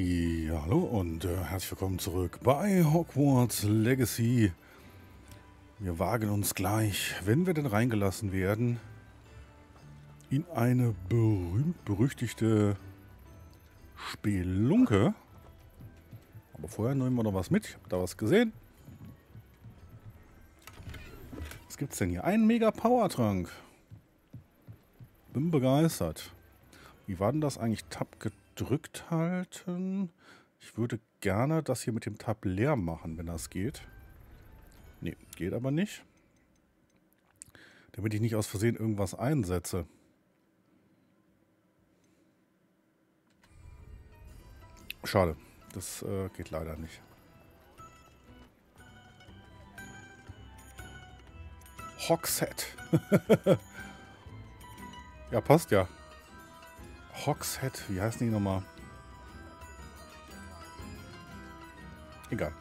Ja, hallo und äh, herzlich willkommen zurück bei Hogwarts Legacy. Wir wagen uns gleich, wenn wir denn reingelassen werden, in eine berühmt-berüchtigte Spelunke. Aber vorher nehmen wir noch was mit. Ich habe da was gesehen. Was gibt es denn hier? Ein Mega-Power-Trank. Bin begeistert. Wie war denn das eigentlich? Tab gedrückt halten. Ich würde gerne das hier mit dem Tab leer machen, wenn das geht. Ne, geht aber nicht. Damit ich nicht aus Versehen irgendwas einsetze. Schade. Das äh, geht leider nicht. Hogshead. ja, passt ja. Hogshead, wie heißen die nochmal? Egal.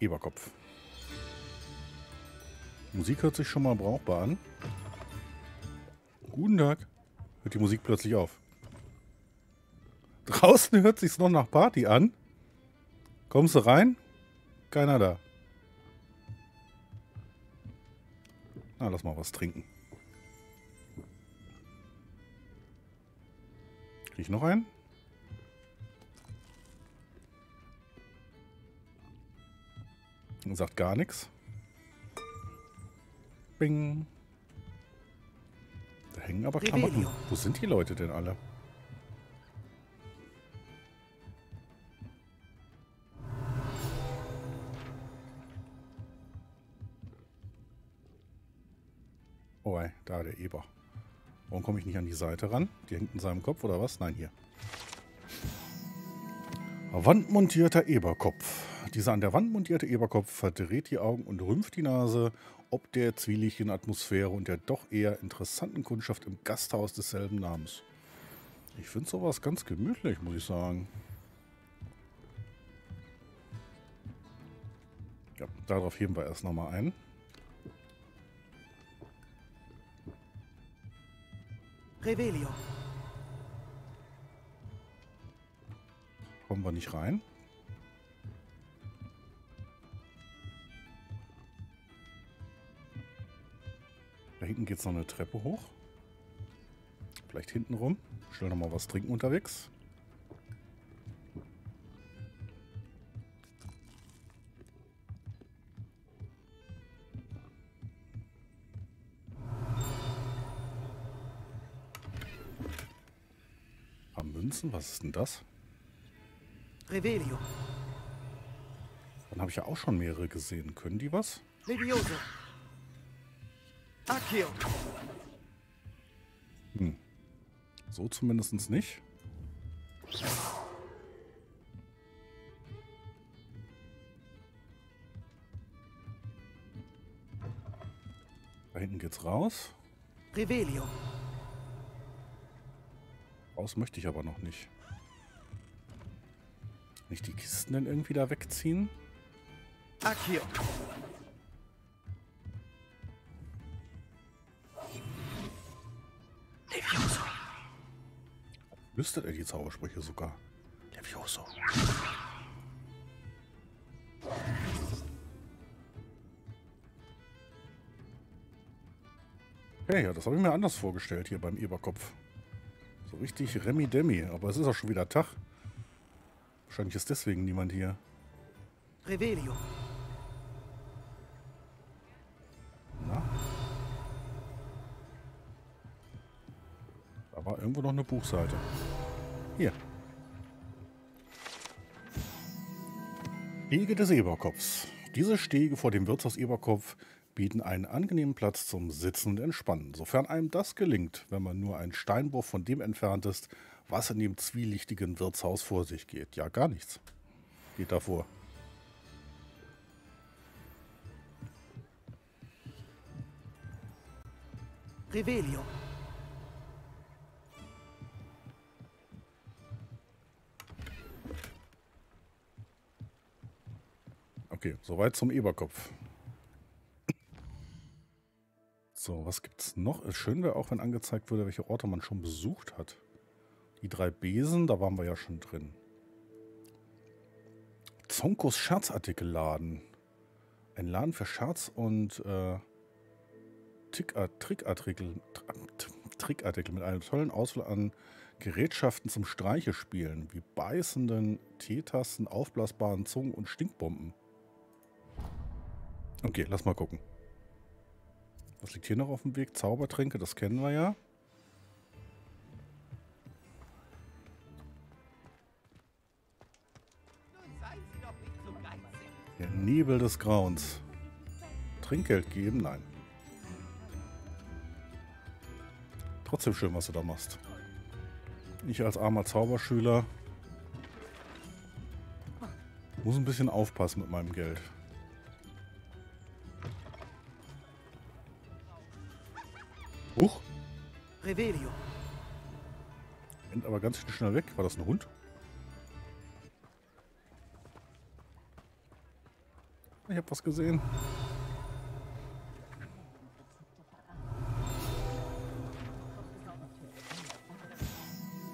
Eberkopf. Musik hört sich schon mal brauchbar an. Guten Tag. Hört die Musik plötzlich auf. Draußen hört sich's noch nach Party an. Kommst du rein? Keiner da. Na, lass mal was trinken. Krieg ich noch einen? Sagt gar nichts. Bing. Da hängen aber Klamotten. Wo sind die Leute denn alle? Oh, da der Eber. Warum komme ich nicht an die Seite ran? Die hängt in seinem Kopf oder was? Nein, hier. Wandmontierter Eberkopf. Dieser an der Wand montierte Eberkopf verdreht die Augen und rümpft die Nase, ob der zwielichtigen Atmosphäre und der doch eher interessanten Kundschaft im Gasthaus desselben Namens. Ich finde sowas ganz gemütlich, muss ich sagen. Ja, darauf heben wir erst nochmal ein. Revelio. Kommen wir nicht rein? Da hinten geht es noch eine Treppe hoch. Vielleicht hinten rum. Schnell noch mal was trinken unterwegs. Münzen? Was ist denn das? Revelio. Dann habe ich ja auch schon mehrere gesehen. Können die was? Levioso. Accio. Hm. So zumindest nicht. Da hinten geht's raus. Revelio. Raus möchte ich aber noch nicht. Nicht die Kisten denn irgendwie da wegziehen? Accio. Levioso. Lüstet er die Zaubersprüche sogar? Levioso. Okay, ja, das habe ich mir anders vorgestellt hier beim Eberkopf. So richtig Remi-Demi. Aber es ist auch schon wieder Tag. Wahrscheinlich ist deswegen niemand hier. Revelio. Na? Da war irgendwo noch eine Buchseite. Hier. Stege des Eberkopfs. Diese Stege vor dem Wirtshaus Eberkopf bieten einen angenehmen Platz zum Sitzen und Entspannen, sofern einem das gelingt, wenn man nur einen Steinbruch von dem entfernt ist, was in dem zwielichtigen Wirtshaus vor sich geht. Ja, gar nichts. Geht davor. Revelio. Okay, soweit zum Eberkopf. So, was gibt es noch? Schön wäre auch, wenn angezeigt würde, welche Orte man schon besucht hat. Die drei Besen, da waren wir ja schon drin. Zonkos Scherzartikelladen. Ein Laden für Scherz und äh, Trickartikel, Trickartikel mit einer tollen Auswahl an Gerätschaften zum Streichespielen, wie beißenden Teetasten, aufblasbaren Zungen und Stinkbomben. Okay, lass mal gucken. Was liegt hier noch auf dem Weg? Zaubertränke, das kennen wir ja. Der Nebel des Grauens. Trinkgeld geben? Nein. Trotzdem schön, was du da machst. Ich als armer Zauberschüler muss ein bisschen aufpassen mit meinem Geld. Huch. Revelio. Rennt aber ganz schnell weg. War das ein Hund? Ich habe was gesehen.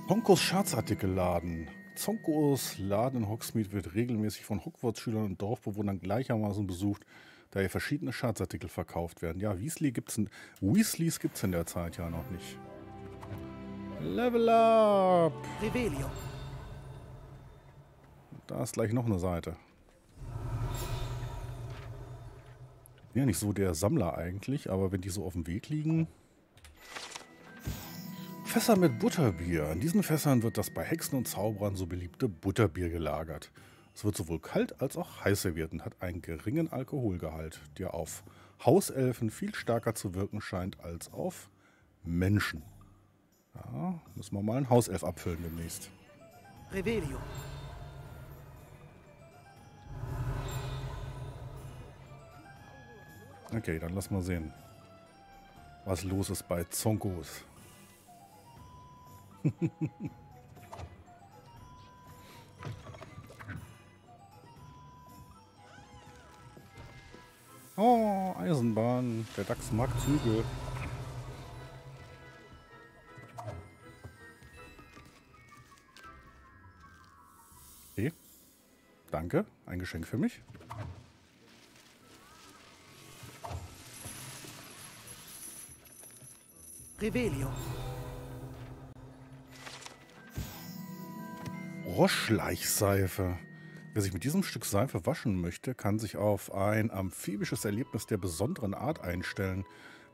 Zonkos Schatzartikelladen. Zonkos Laden in Hogsmeade wird regelmäßig von Hogwarts-Schülern und Dorfbewohnern gleichermaßen besucht, da hier verschiedene Schatzartikel verkauft werden. Ja, Weasley gibt's in, Weasleys gibt es in der Zeit ja noch nicht. Level up! Revelio. Da ist gleich noch eine Seite. Ja nicht so der Sammler eigentlich, aber wenn die so auf dem Weg liegen, Fässer mit Butterbier. In diesen Fässern wird das bei Hexen und Zauberern so beliebte Butterbier gelagert. Es wird sowohl kalt als auch heiß serviert und hat einen geringen Alkoholgehalt, der auf Hauselfen viel stärker zu wirken scheint als auf Menschen. Ja, müssen wir mal einen Hauself abfüllen demnächst. Revelio. Okay, dann lass mal sehen, was los ist bei Zonkos. oh, Eisenbahn. Der Dachs mag Züge. Okay. Danke. Ein Geschenk für mich. Revelio. Froschleichseife. Wer sich mit diesem Stück Seife waschen möchte, kann sich auf ein amphibisches Erlebnis der besonderen Art einstellen.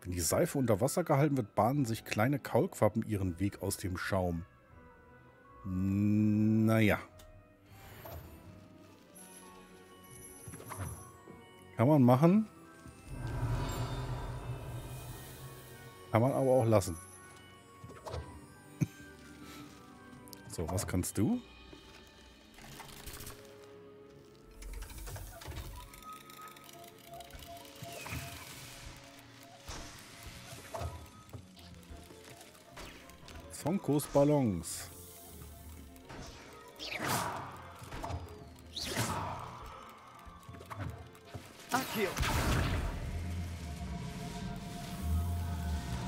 Wenn die Seife unter Wasser gehalten wird, bahnen sich kleine Kaulquappen ihren Weg aus dem Schaum. Naja. Kann man machen. Kann man aber auch lassen. so, was kannst du? Zonkos Ballons.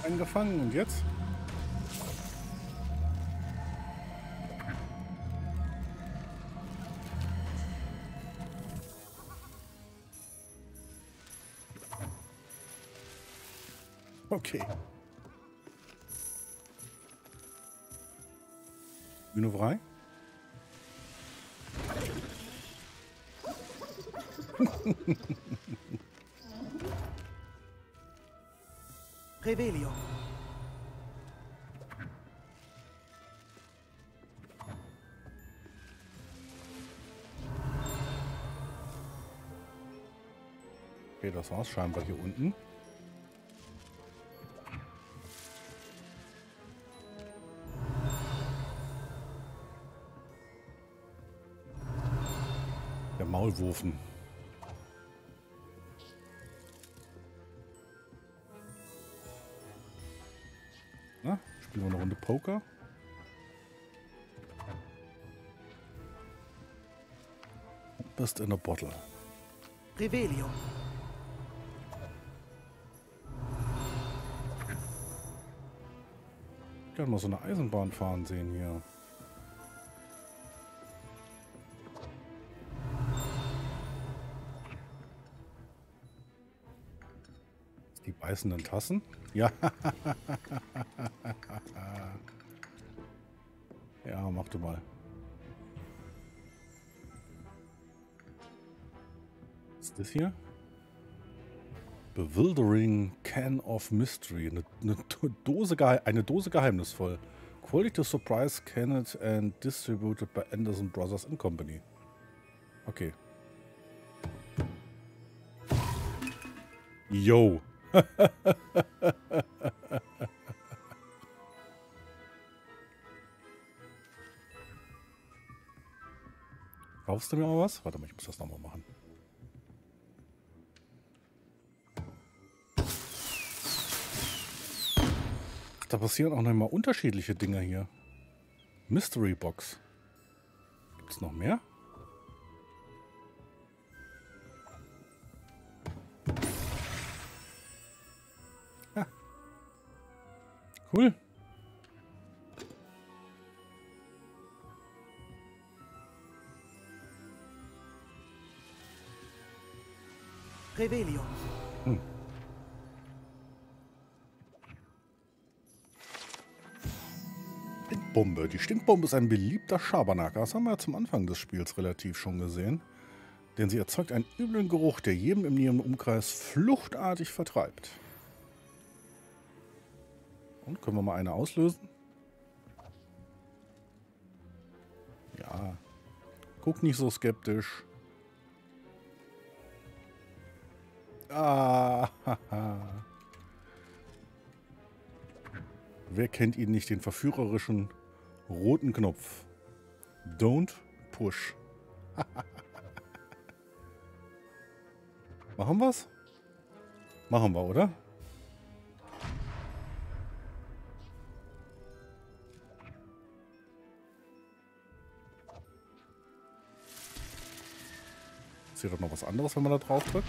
Eingefangen und jetzt? Okay. Bühne frei. Revelio. Okay, das war's scheinbar hier unten. Maulwurfen. Na, spielen wir eine Runde Poker. Best in a bottle. Revelio. Ich kann mal so eine Eisenbahn fahren sehen hier. Beißenden Tassen? Ja. ja, mach du mal. Was ist das hier? Bewildering Can of Mystery. Eine, eine, Dose, eine Dose geheimnisvoll. Quality Surprise Canned and distributed by Anderson Brothers and Company. Okay. Yo. Kaufst du mir mal was? Warte mal, ich muss das nochmal machen. Da passieren auch noch mal unterschiedliche Dinge hier. Mystery Box. Gibt es noch mehr? Revelio. Hm. Stinkbombe. Die Stinkbombe ist ein beliebter Schabernack. Das haben wir ja zum Anfang des Spiels relativ schon gesehen. Denn sie erzeugt einen üblen Geruch, der jedem im näheren Umkreis fluchtartig vertreibt. Und können wir mal eine auslösen? Ja. Guck nicht so skeptisch. Ah. Wer kennt ihn nicht, den verführerischen roten Knopf. Don't push. Machen wir's? Machen wir, oder? Ist hier doch noch was anderes, wenn man da drauf drückt?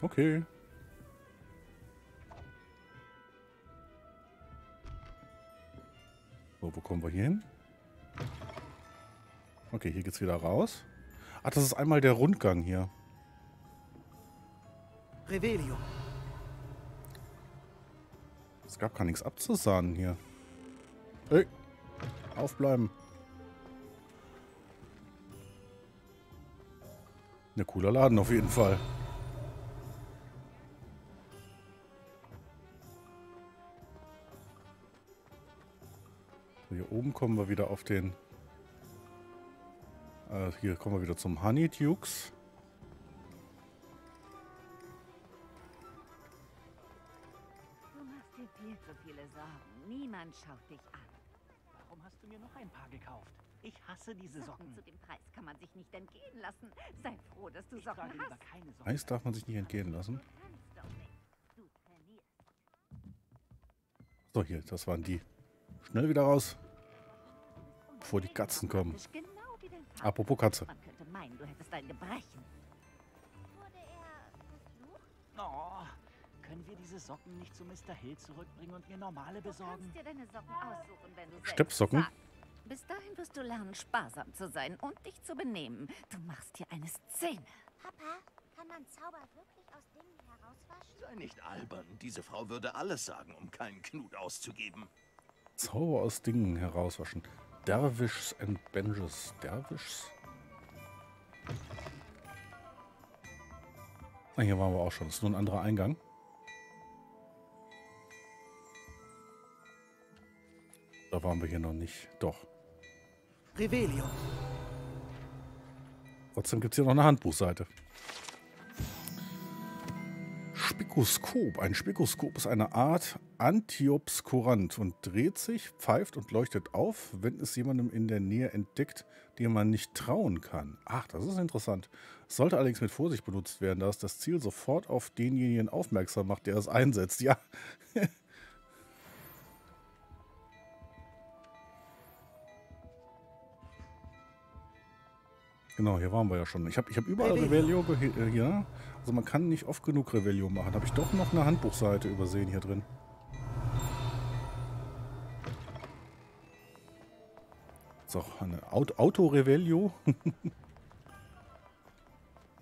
Okay. So, wo kommen wir hier hin? Okay, hier geht's wieder raus. Ach, das ist einmal der Rundgang hier. Revelio. Es gab gar nichts abzusahnen hier. Hey, aufbleiben. Ne, cooler Laden auf jeden Fall. Oben kommen wir wieder auf den... Äh, hier kommen wir wieder zum Honey Dukes. Du machst dir viel zu viele Sorgen. Niemand schaut dich an. Warum hast du mir noch ein paar gekauft? Ich hasse diese Socken. Socken. Zu dem Preis kann man sich nicht entgehen lassen. Sei froh, dass du ich Socken hast. Keine Socken. Eis darf man sich nicht entgehen lassen. So, hier, das waren die. Schnell wieder raus bevor die Katzen kommen. Apropos Katze. Man könnte meinen, du hättest ein Gebrechen. Wurde er Oh, können wir diese Socken nicht zu Mr. Hill zurückbringen und mir normale besorgen? Du kannst dir deine Socken aussuchen, wenn du Steppsocken? Bis dahin wirst du lernen, sparsam zu sein und dich zu benehmen. Du machst hier eine Szene. Papa, kann man Zauber wirklich aus Dingen herauswaschen? Sei nicht albern. Diese Frau würde alles sagen, um keinen Knut auszugeben. Zauber aus Dingen herauswaschen. Derwishs and Benches. Derwishs? Ah, hier waren wir auch schon. Das ist nur ein anderer Eingang. Da waren wir hier noch nicht. Doch. Revelio. Trotzdem gibt es hier noch eine Handbuchseite. Spikoskop. Ein Spikoskop ist eine Art Antiobskurant und dreht sich, pfeift und leuchtet auf, wenn es jemandem in der Nähe entdeckt, dem man nicht trauen kann. Ach, das ist interessant. Es sollte allerdings mit Vorsicht benutzt werden, da es das Ziel sofort auf denjenigen aufmerksam macht, der es einsetzt. Ja. genau, hier waren wir ja schon. Ich habe ich hab überall Revelio hier. Äh, also man kann nicht oft genug Revelio machen. Habe ich doch noch eine Handbuchseite übersehen hier drin. So, eine Auto-Revelio.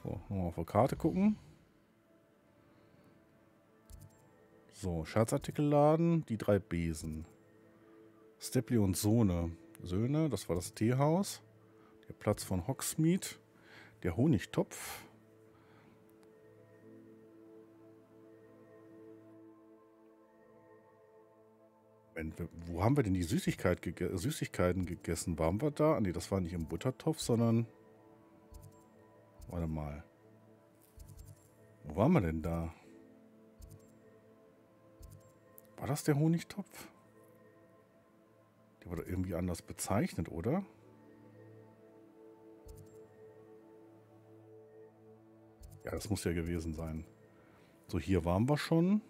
so, nochmal auf der Karte gucken. So, Scherzartikelladen, die drei Besen. Stepli und Sohne. Söhne, das war das Teehaus. Platz von Hogsmeade. Der Honigtopf. wo haben wir denn die Süßigkeit gege Süßigkeiten gegessen? Waren wir da? Nee, das war nicht im Buttertopf, sondern... Warte mal. Wo waren wir denn da? War das der Honigtopf? Der wurde irgendwie anders bezeichnet, oder? Ja, das muss ja gewesen sein. So, hier waren wir schon.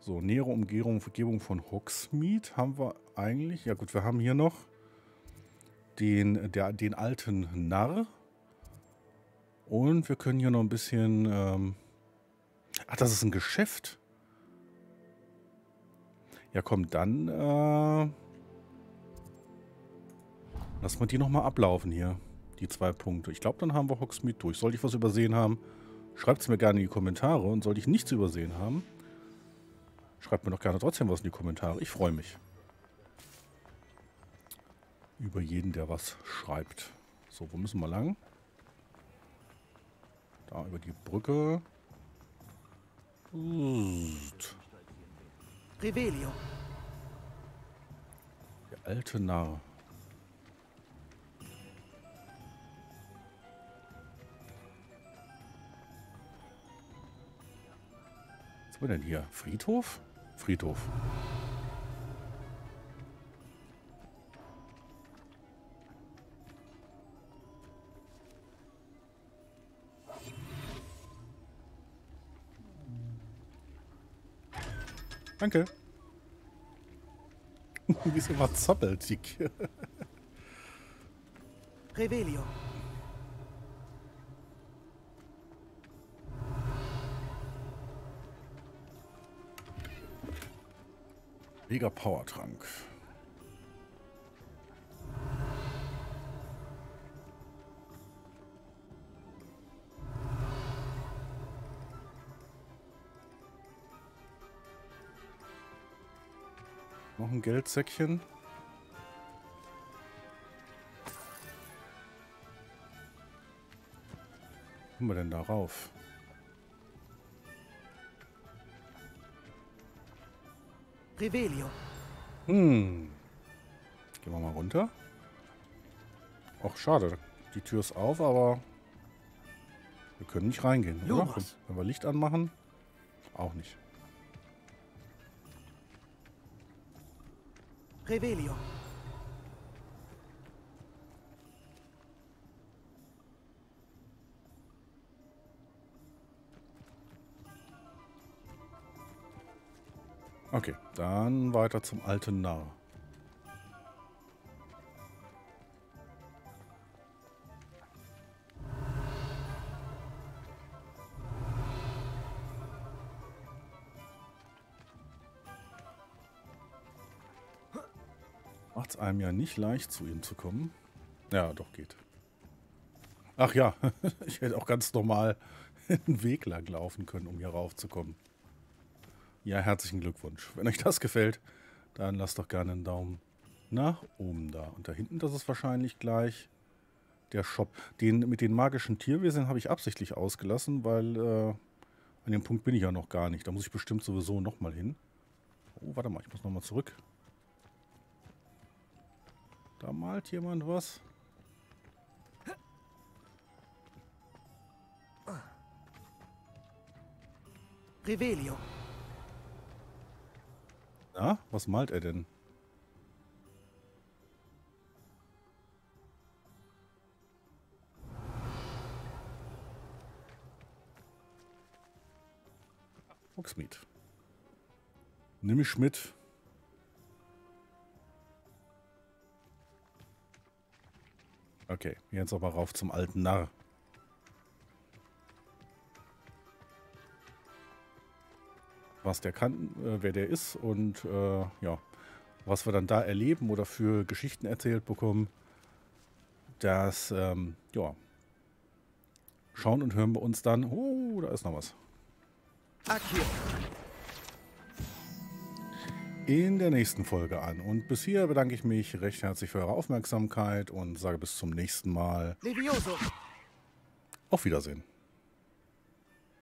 So, nähere Umgebung, Umgebung von Hogsmeade haben wir eigentlich. Ja gut, wir haben hier noch den, der, den alten Narr. Und wir können hier noch ein bisschen... Ähm Ach, das ist ein Geschäft. Ja komm, dann... Äh Lass mal die nochmal ablaufen hier. Die zwei Punkte. Ich glaube, dann haben wir Hogsmeade durch. Sollte ich was übersehen haben, schreibt es mir gerne in die Kommentare. Und sollte ich nichts übersehen haben, schreibt mir doch gerne trotzdem was in die Kommentare. Ich freue mich. Über jeden, der was schreibt. So, wo müssen wir lang? Da über die Brücke. Revelio. Der alte Narr. Wir denn hier? Friedhof? Friedhof. Danke. Wie es immer zappelt, die Revelio. Mega Powertrank. Noch ein Geldsäckchen. Haben wir denn darauf? Revelio. Hm. Gehen wir mal runter. Ach, schade. Die Tür ist auf, aber wir können nicht reingehen? Wenn wir Licht anmachen, auch nicht. Revelio. Okay, dann weiter zum alten Narr. Macht es einem ja nicht leicht, zu ihm zu kommen. Ja, doch geht. Ach ja, ich hätte auch ganz normal einen Weg lang laufen können, um hier raufzukommen. Ja, herzlichen Glückwunsch. Wenn euch das gefällt, dann lasst doch gerne einen Daumen nach oben da. Und da hinten, das ist wahrscheinlich gleich der Shop. Den mit den magischen Tierwesen habe ich absichtlich ausgelassen, weil äh, an dem Punkt bin ich ja noch gar nicht. Da muss ich bestimmt sowieso nochmal hin. Oh, warte mal, ich muss nochmal zurück. Da malt jemand was. Revelio. Na, was malt er denn? Hogsmeade. Nimm mich mit. Okay, jetzt aber rauf zum alten Narr. Was der kann, äh, wer der ist und äh, ja, was wir dann da erleben oder für Geschichten erzählt bekommen, das, ähm, ja, schauen und hören wir uns dann. Oh, da ist noch was. In der nächsten Folge an. Und bis hier bedanke ich mich recht herzlich für eure Aufmerksamkeit und sage bis zum nächsten Mal. Levioso. Auf Wiedersehen.